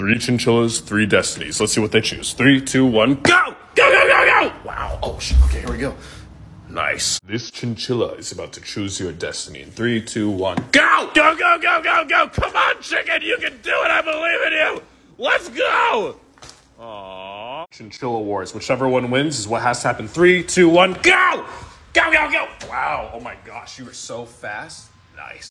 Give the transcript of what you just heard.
Three chinchillas, three destinies. Let's see what they choose. Three, two, one, go! Go, go, go, go! Wow. Oh, shit. Okay, here we go. Nice. This chinchilla is about to choose your destiny. In three, two, one, go! Go, go, go, go, go! Come on, chicken! You can do it! I believe in you! Let's go! Aww. Chinchilla Wars. Whichever one wins is what has to happen. Three, two, one, go! Go, go, go! Wow. Oh my gosh, you were so fast. Nice.